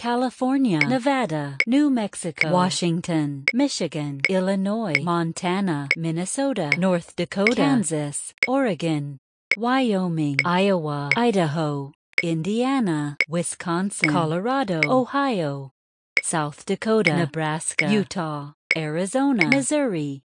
California, Nevada, New Mexico, Washington, Michigan, Illinois, Montana, Minnesota, North Dakota, Kansas, Oregon, Wyoming, Iowa, Idaho, Indiana, Wisconsin, Colorado, Ohio, South Dakota, Nebraska, Utah, Arizona, Missouri,